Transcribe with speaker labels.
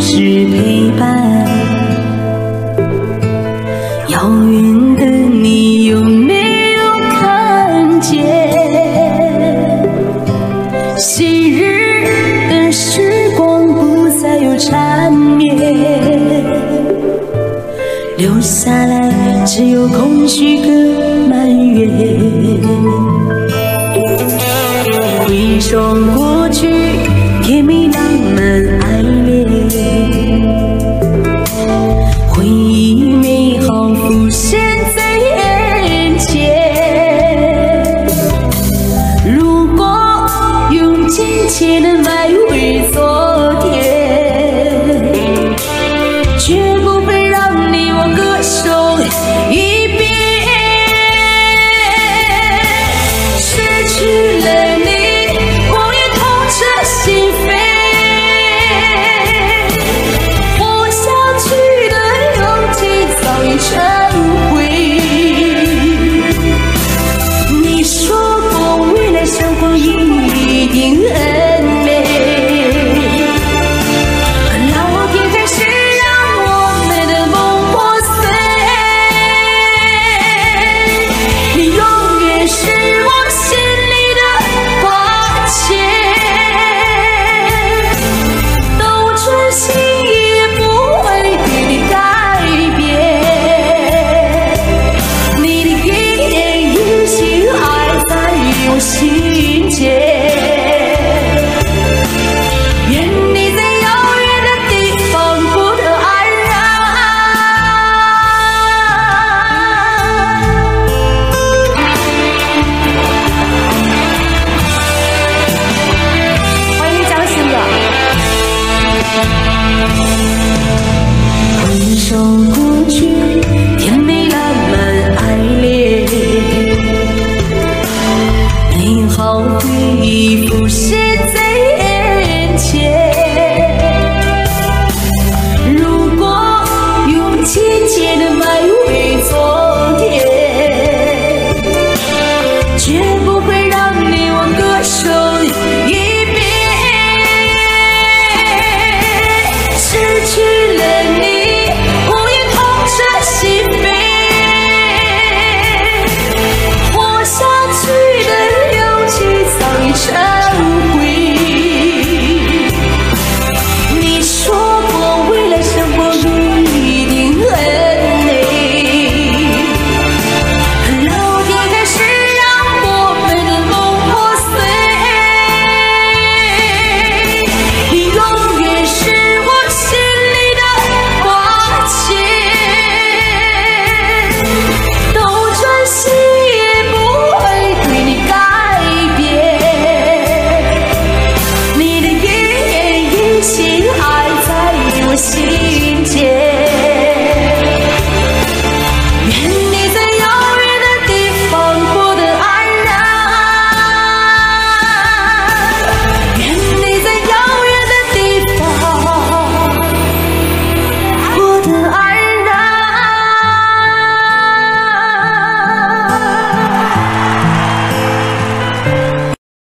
Speaker 1: 是陪伴。遥远的你有没有看见？昔日的时光不再有缠绵，留下来只有空虚和埋怨。回首过去，甜蜜。